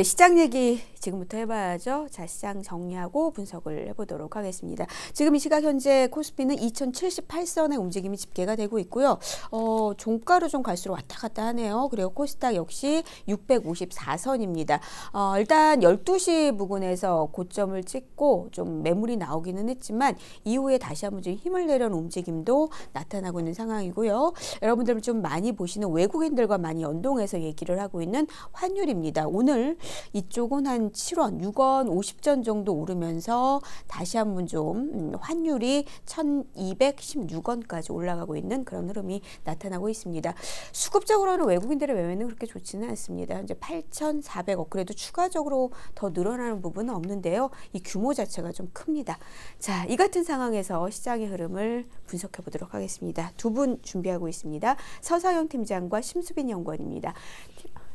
네, 시장 얘기 지금부터 해봐야죠. 자, 시장 정리하고 분석을 해보도록 하겠습니다. 지금 이 시각 현재 코스피는 2078선의 움직임이 집계가 되고 있고요. 어, 종가로 좀 갈수록 왔다 갔다 하네요. 그리고 코스닥 역시 654선입니다. 어, 일단 12시 부근에서 고점을 찍고 좀 매물이 나오기는 했지만 이후에 다시 한번 좀 힘을 내려는 움직임도 나타나고 있는 상황이고요. 여러분들 좀 많이 보시는 외국인들과 많이 연동해서 얘기를 하고 있는 환율입니다. 오늘 이쪽은 한 7원, 6원 50전 정도 오르면서 다시 한번 좀 음, 환율이 1216원까지 올라가고 있는 그런 흐름이 나타나고 있습니다. 수급적으로는 외국인들의 매매는 그렇게 좋지는 않습니다. 현재 8,400억 그래도 추가적으로 더 늘어나는 부분은 없는데요. 이 규모 자체가 좀 큽니다. 자, 이 같은 상황에서 시장의 흐름을 분석해 보도록 하겠습니다. 두 분 준비하고 있습니다. 서상영 팀장과 심수빈 연구원입니다.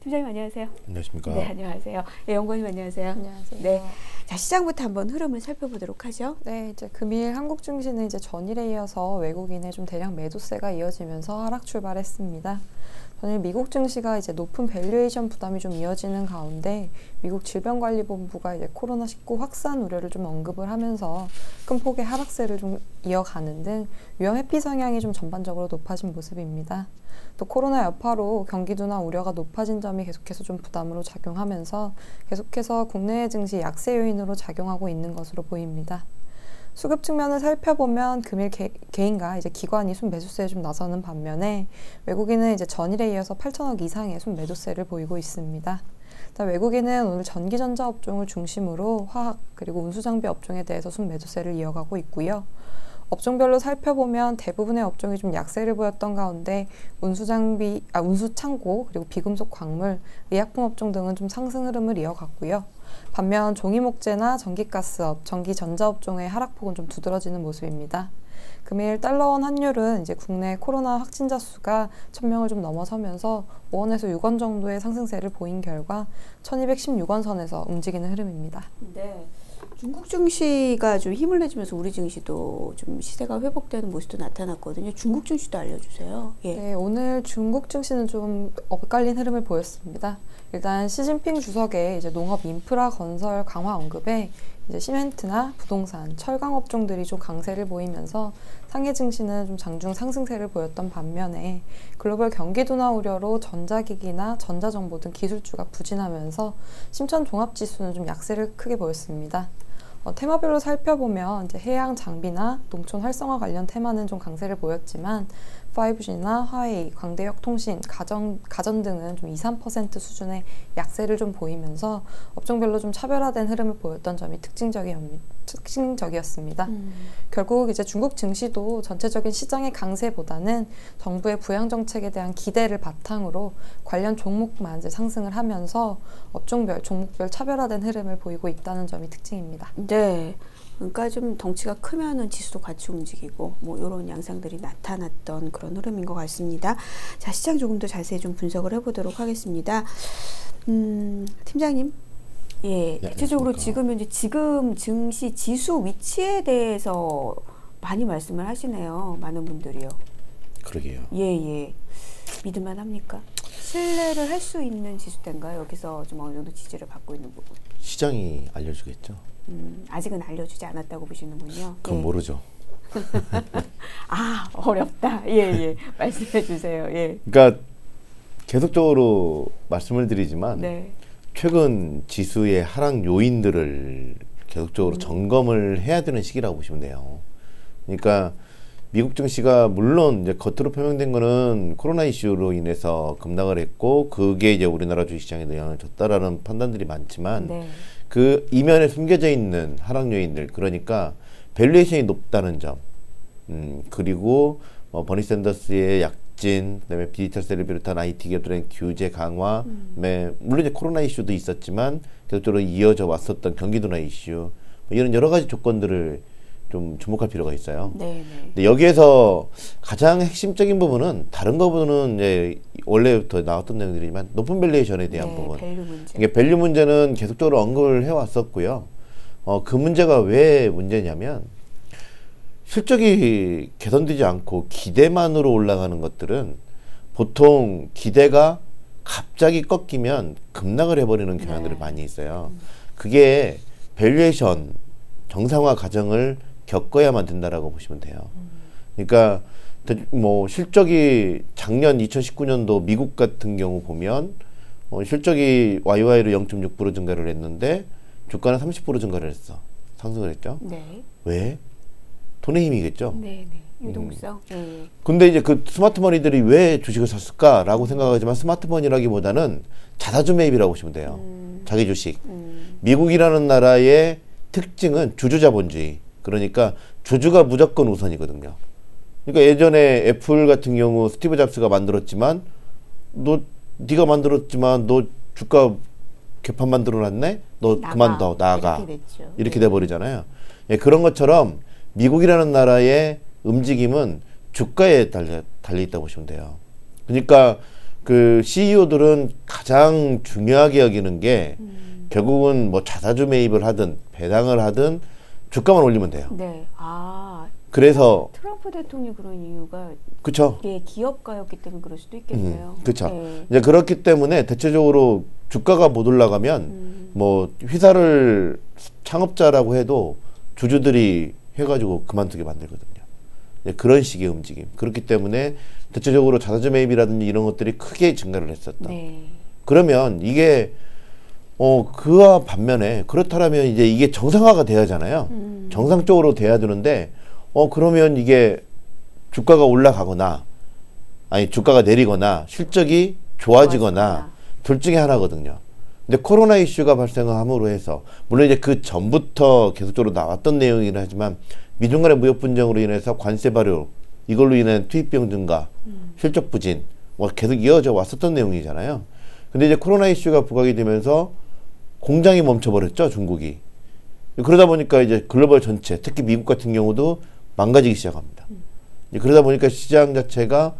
팀장님 안녕하세요. 안녕하십니까. 네, 안녕하세요. 네, 연구원님 안녕하세요. 안녕하세요. 네. 자, 시장부터 한번 흐름을 살펴보도록 하죠. 네, 이제 금일 한국 증시는 이제 전일에 이어서 외국인의 좀 대량 매도세가 이어지면서 하락 출발했습니다. 전일 미국 증시가 이제 높은 valuation 부담이 좀 이어지는 가운데 미국 질병관리본부가 이제 코로나19 확산 우려를 좀 언급을 하면서 큰 폭의 하락세를 좀 이어가는 등 위험 회피 성향이 좀 전반적으로 높아진 모습입니다. 또 코로나 여파로 경기도나 우려가 높아진 점이 계속해서 좀 부담으로 작용하면서 계속해서 국내 증시 약세 요인으로 작용하고 있는 것으로 보입니다. 수급 측면을 살펴보면 금일 개, 개인과 이제 기관이 순매수세에 좀 나서는 반면에 외국인은 이제 전일에 이어서 8천억 이상의 순매도세를 보이고 있습니다. 외국인은 오늘 전기전자 업종을 중심으로 화학 그리고 운수장비 업종에 대해서 순매도세를 이어가고 있고요. 업종별로 살펴보면 대부분의 업종이 좀 약세를 보였던 가운데 운수장비, 아, 운수창고, 그리고 비금속 광물, 의약품 업종 등은 좀 상승 흐름을 이어갔고요. 반면 종이목재나 전기가스업, 전기전자업종의 하락폭은 좀 두드러지는 모습입니다. 금일 달러원 환율은 이제 국내 코로나 확진자 수가 1000명을 좀 넘어서면서 5원에서 6원 정도의 상승세를 보인 결과 1216원 선에서 움직이는 흐름입니다. 네. 중국 증시가 좀 힘을 내주면서 우리 증시도 좀 시세가 회복되는 모습도 나타났거든요. 중국 증시도 알려주세요. 예. 네, 오늘 중국 증시는 좀 엇갈린 흐름을 보였습니다. 일단 시진핑 주석의 이제 농업 인프라 건설 강화 언급에 이제 시멘트나 부동산, 철강 업종들이 좀 강세를 보이면서 상해 증시는 좀 장중 상승세를 보였던 반면에 글로벌 경기도나 우려로 전자기기나 전자정보 등 기술주가 부진하면서 심천 종합지수는 좀 약세를 크게 보였습니다. 어, 테마별로 살펴보면 이제 해양 장비나 농촌 활성화 관련 테마는 좀 강세를 보였지만 5G나 화웨이, 광대역 통신, 가전, 가전 등은 좀 2, 3% 수준의 약세를 좀 보이면서 업종별로 좀 차별화된 흐름을 보였던 점이 특징적이, 특징적이었습니다. 음. 결국 이제 중국 증시도 전체적인 시장의 강세보다는 정부의 부양 정책에 대한 기대를 바탕으로 관련 종목만 이제 상승을 하면서 업종별, 종목별 차별화된 흐름을 보이고 있다는 점이 특징입니다. 네. 그러니까 좀 덩치가 크면은 지수도 같이 움직이고 뭐 이런 양상들이 나타났던 그런 흐름인 것 같습니다. 자 시장 조금 더 자세히 좀 분석을 해보도록 하겠습니다. 음, 팀장님. 예, 네, 대체적으로 지금 현재 지금 증시 지수 위치에 대해서 많이 말씀을 하시네요. 많은 분들이요. 그러게요. 예, 예. 믿을만 합니까? 신뢰를 할 수 있는 지수대인가요? 여기서 좀 어느 정도 지지를 받고 있는 부분. 시장이 알려주겠죠. 음, 아직은 알려주지 않았다고 보시는군요. 그건 예. 모르죠. 아 어렵다. 예예 예. 말씀해 주세요. 예. 그러니까 계속적으로 말씀을 드리지만 네. 최근 지수의 하락 요인들을 계속적으로 음. 점검을 해야 되는 시기라고 보시면 돼요. 그러니까 미국 증시가 물론 이제 겉으로 표명된 거는 코로나 이슈로 인해서 급락을 했고 그게 이제 우리나라 주식시장에 영향을 줬다라는 판단들이 많지만 네. 그 이면에 숨겨져 있는 하락 요인들 그러니까 valuation이 높다는 점 음, 그리고 어, 버니 샌더스의 약진 그다음에 디지털세를 비롯한 IT 기업들의 규제 강화 음. 네, 물론 이제 코로나 이슈도 있었지만 계속적으로 이어져 왔었던 경기 둔화 이슈 뭐 이런 여러 가지 조건들을 좀 주목할 필요가 있어요. 네, 네. 근데 여기에서 가장 핵심적인 부분은 다른 거보다는 이제 원래부터 나왔던 내용들이지만 높은 valuation에 대한 네, 부분. value 문제. 이게 value 문제는 계속적으로 언급을 해왔었고요. 어, 그 문제가 왜 문제냐면 실적이 개선되지 않고 기대만으로 올라가는 것들은 보통 기대가 갑자기 꺾이면 급락을 해버리는 경향들이 네. 많이 있어요. 그게 valuation 정상화 과정을 겪어야만 된다라고 보시면 돼요. 그러니까 뭐 실적이 작년 2019년도 미국 같은 경우 보면 어, 실적이 YoY로 0.6% 증가를 했는데 주가는 30% 증가를 했어. 상승을 했죠. 네. 왜? 돈의 힘이겠죠. 네, 네. 유동성. 음. 네. 근데 이제 그 smart money들이 왜 주식을 샀을까라고 생각하지만 smart money라기보다는 자사주 매입이라고 보시면 돼요. 음. 자기 주식. 음. 미국이라는 나라의 특징은 주주자본주의. 그러니까 주주가 무조건 우선이거든요. 그러니까 예전에 애플 같은 경우 스티브 잡스가 만들었지만 너 네가 만들었지만 너 주가 개판 만들어놨네. 너 나가. 그만둬 나가 이렇게, 이렇게 네. 돼버리잖아요. 예, 그런 것처럼 미국이라는 나라의 움직임은 주가에 달려 달려 있다고 보시면 돼요. 그러니까 그 CEO들은 가장 중요하게 여기는 게 음. 결국은 뭐 자사주 매입을 하든 배당을 하든 주가만 올리면 돼요. 네. 아. 그래서 트럼프 대통령이 그런 이유가 그렇죠. 예, 기업가였기 때문에 그럴 수도 있겠네요. 음, 그렇죠. 네. 이제 그렇기 때문에 대체적으로 주가가 못 올라가면 음. 뭐 회사를 창업자라고 해도 주주들이 해가지고 그만두게 만들거든요. 그런 식의 움직임. 그렇기 때문에 대체적으로 자사주 매입이라든지 이런 것들이 크게 증가를 했었다. 네. 그러면 이게 어 그와 반면에 그렇다면 이제 이게 정상화가 돼야 하잖아요. 음. 정상적으로 돼야 되는데 어 그러면 이게 주가가 올라가거나 아니 주가가 내리거나 실적이 좋아지거나 둘 중에 하나거든요. 근데 코로나 이슈가 발생함으로 해서 물론 이제 그 전부터 계속적으로 나왔던 내용이긴 하지만 미중 간의 무역 분쟁으로 인해서 관세 발효 이걸로 인한 투입 비용 증가, 음. 실적 부진 뭐 계속 이어져 왔었던 내용이잖아요. 근데 이제 코로나 이슈가 부각이 되면서 공장이 멈춰버렸죠, 중국이. 그러다 보니까 이제 글로벌 전체, 특히 미국 같은 경우도 망가지기 시작합니다. 음. 그러다 보니까 시장 자체가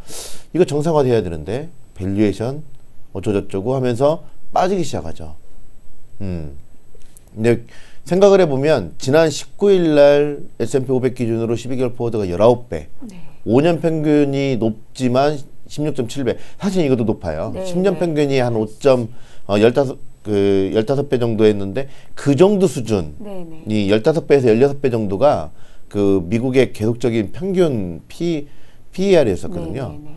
이거 정상화돼야 되는데 valuation 어쩌저쩌고 하면서 빠지기 시작하죠. 음. 근데 생각을 해보면 지난 19일 날 S&P 500 기준으로 12개월 포워드가 19배. 네. 5년 평균이 높지만 16.7배. 사실 이것도 높아요. 네, 10년 네. 평균이 한 5. 어, 15, 그 15배 정도 했는데 그 정도 수준이 네, 네. 15배에서 16배 정도가 그 미국의 계속적인 평균 P, PER이었었거든요. 네, 네,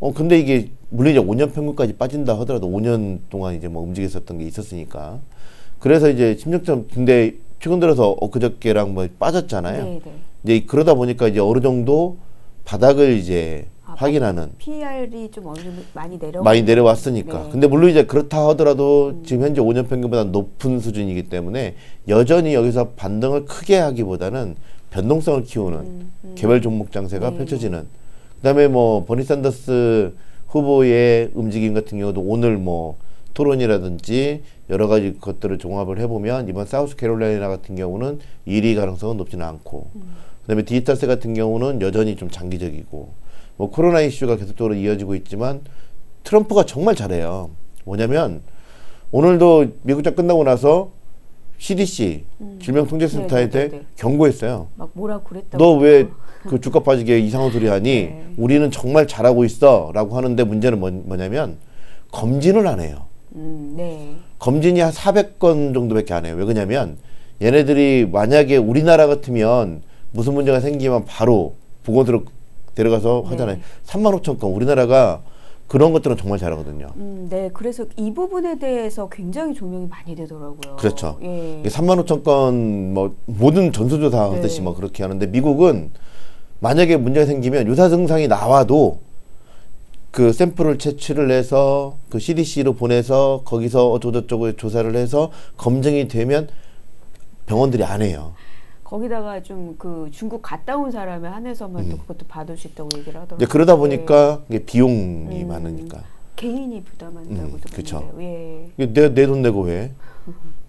어, 근데 이게 물론 이제 5년 평균까지 빠진다 하더라도 5년 동안 이제 뭐 움직였었던 게 있었으니까. 그래서 이제 16점 근데 최근 들어서 엊그저께랑 뭐 빠졌잖아요. 네, 네. 이제 그러다 보니까 이제 어느 정도 바닥을 이제 아, 확인하는 PR이 좀 어느 정도 많이 내려 많이 내려왔으니까. 네. 근데 물론 이제 그렇다 하더라도 음. 지금 현재 5년 평균보다 높은 수준이기 때문에 여전히 여기서 반등을 크게 하기보다는 변동성을 키우는 음, 음. 개별 종목 장세가 네. 펼쳐지는. 그다음에 뭐 버니 산더스 후보의 움직임 같은 경우도 오늘 뭐 토론이라든지 여러 가지 것들을 종합을 해보면 이번 사우스 캐롤라이나 같은 경우는 1위 가능성은 높지는 않고 음. 그다음에 디지털세 같은 경우는 여전히 좀 장기적이고 뭐 코로나 이슈가 계속적으로 이어지고 있지만 트럼프가 정말 잘해요. 뭐냐면 오늘도 미국장 끝나고 나서 CDC 음. 질병통제센터한테 네, 네, 네, 네. 경고했어요. 막 뭐라 그랬다고. 너 왜 그 주가 빠지게 이상한 소리 하니 네. 우리는 정말 잘하고 있어라고 하는데 문제는 뭐, 뭐냐면 검진을 안 해요. 음, 네. 검진이 한 400건 정도밖에 안 해요. 왜 그러냐면 얘네들이 만약에 우리나라 같으면 무슨 문제가 생기면 바로 보건소로 데려가서 네. 하잖아요. 3만 5천 건 우리나라가 그런 것들은 정말 잘하거든요. 음, 네, 그래서 이 부분에 대해서 굉장히 조명이 많이 되더라고요. 그렇죠. 예. 3만 5천 건 뭐 모든 전수조사 하듯이 네. 뭐 그렇게 하는데 미국은 만약에 문제가 생기면 유사 증상이 나와도 그 샘플을 채취를 해서 그 CDC로 보내서 거기서 어쩌고저쩌고 조사를 해서 검증이 되면 병원들이 안 해요. 거기다가 좀 그 중국 갔다 온 사람에 한해서만 음. 또 그것도 받을 수 있다고 얘기를 하더라고요. 그러다 보니까 네. 비용이 음. 많으니까. 개인이 부담한다고 음, 그렇죠. 예. 내내 돈 내고 왜?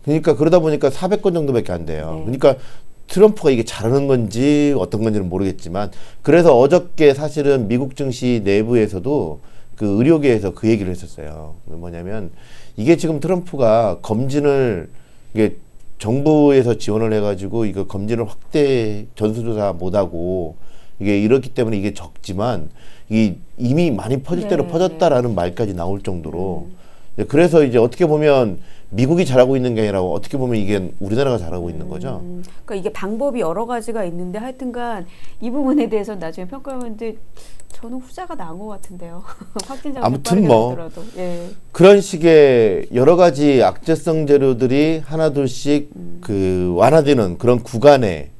그러니까 그러다 보니까 400건 정도밖에 안 돼요. 네. 그러니까 트럼프가 이게 잘하는 건지 어떤 건지는 모르겠지만 그래서 어저께 사실은 미국 증시 내부에서도 그 의료계에서 그 얘기를 했었어요. 뭐냐면 이게 지금 트럼프가 검진을 이게 정부에서 지원을 해가지고 이거 검진을 확대 전수조사 못하고 이게 이렇기 때문에 이게 적지만 이 이미 많이 퍼질 대로 네, 퍼졌다라는 말까지 나올 정도로 음. 그래서 이제 어떻게 보면 미국이 잘하고 있는 게 아니라 어떻게 보면 이게 우리나라가 잘하고 있는 거죠. 음, 그러니까 이게 방법이 여러 가지가 있는데 하여튼간 이 부분에 대해서 나중에 평가하는데 저는 후자가 나은 것 같은데요. 확진자가 아무튼 뭐 예. 그런 식의 여러 가지 악재성 재료들이 하나둘씩 음. 그 완화되는 그런 구간에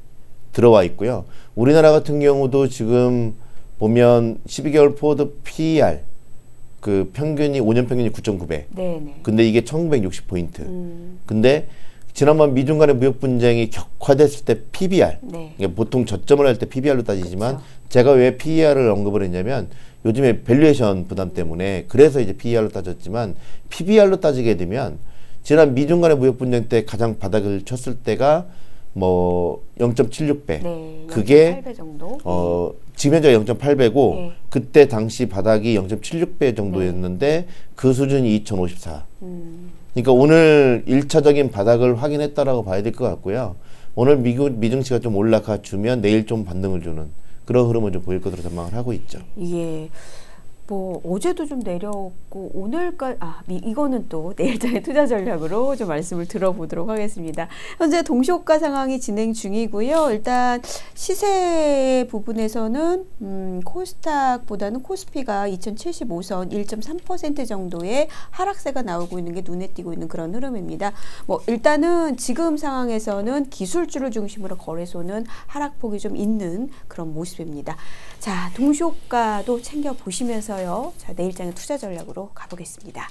들어와 있고요. 우리나라 같은 경우도 지금 보면 12개월 forward PER 그 평균이 5년 평균이 9.9배. 네네. 근데 이게 1960 포인트. 음. 근데 지난번 미중 간의 무역 분쟁이 격화됐을 때 PBR. 네. 보통 저점을 할 때 PBR로 따지지만 그쵸. 제가 왜 PER을 언급을 했냐면 요즘에 valuation 부담 때문에 그래서 이제 PER로 따졌지만 PBR로 따지게 되면 지난 미중 간의 무역 분쟁 때 가장 바닥을 쳤을 때가 뭐 0.76배. 네, 그게 어 지금 현재 0.8배고 네. 그때 당시 바닥이 0.76배 정도였는데 네. 그 수준이 2054. 음. 그러니까 오늘 일차적인 바닥을 확인했다라고 봐야 될 것 같고요. 오늘 미국 미증시가 좀 올라가 주면 내일 좀 반등을 주는 그런 흐름을 좀 보일 것으로 전망을 하고 있죠. 예. 뭐 어제도 좀 내렸고 오늘까지 아 이거는 또 내일장의 투자 전략으로 좀 말씀을 들어보도록 하겠습니다. 현재 동시호가 상황이 진행 중이고요. 일단 시세 부분에서는 음, 코스닥보다는 코스피가 2075선 1.3% 정도의 하락세가 나오고 있는 게 눈에 띄고 있는 그런 흐름입니다. 뭐 일단은 지금 상황에서는 기술주를 중심으로 거래소는 하락폭이 좀 있는 그런 모습입니다. 자, 동시호가도 챙겨 보시면서 있어요. 자, 내일장의 투자 전략으로 가보겠습니다.